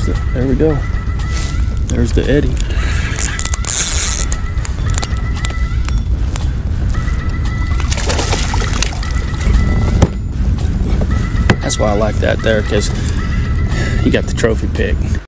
there's the, there we go. There's the eddy. That's why I like that there, because you got the trophy pic.